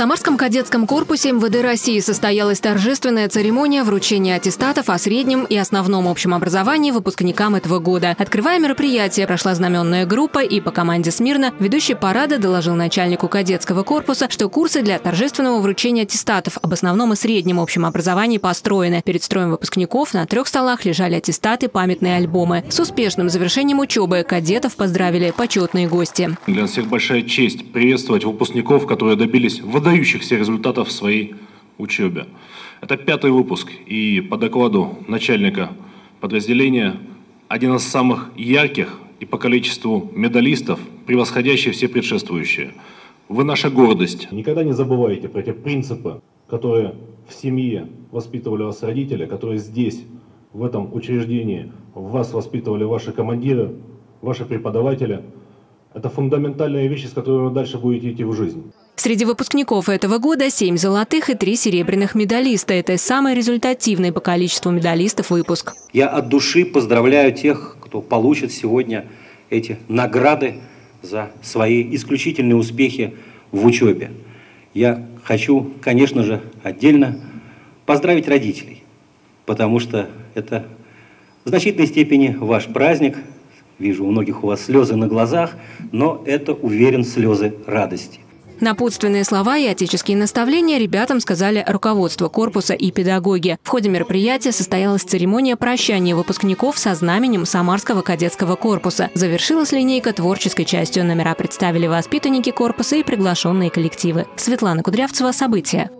Самарском кадетском корпусе МВД России состоялась торжественная церемония вручения аттестатов о среднем и основном общем образовании выпускникам этого года. Открывая мероприятие, прошла знаменная группа, и по команде «Смирно» ведущий парада доложил начальнику кадетского корпуса, что курсы для торжественного вручения аттестатов об основном и среднем общем образовании построены. Перед строем выпускников на трех столах лежали аттестаты, памятные альбомы. С успешным завершением учебы кадетов поздравили почетные гости. Для всех большая честь приветствовать выпускников, которые добились выдающихся результатов в своей учебе. Это пятый выпуск, и по докладу начальника подразделения один из самых ярких и по количеству медалистов, превосходящий все предшествующие. Вы наша гордость. Никогда не забывайте про те принципы, которые в семье воспитывали вас родители, которые здесь, в этом учреждении, вас воспитывали ваши командиры, ваши преподаватели. Это фундаментальные вещи, с которыми вы дальше будете идти в жизнь. Среди выпускников этого года семь золотых и три серебряных медалиста. Это самый результативный по количеству медалистов выпуск. Я от души поздравляю тех, кто получит сегодня эти награды за свои исключительные успехи в учебе. Я хочу, конечно же, отдельно поздравить родителей, потому что это в значительной степени ваш праздник. Вижу, у многих у вас слезы на глазах, но это, уверен, слезы радости. Напутственные слова и отеческие наставления ребятам сказали руководство корпуса и педагоги. В ходе мероприятия состоялась церемония прощания выпускников со знаменем Самарского кадетского корпуса. Завершилась линейка творческой частью. Номера представили воспитанники корпуса и приглашенные коллективы. Светлана Кудрявцева. События.